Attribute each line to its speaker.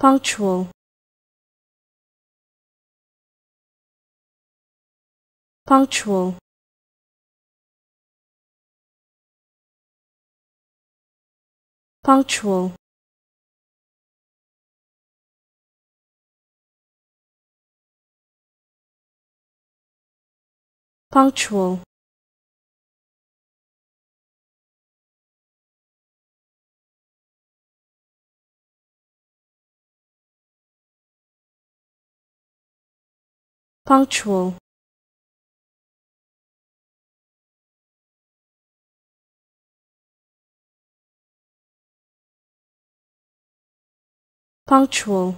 Speaker 1: punctual. Punctual. Punctual. Punctual punctual. Punctual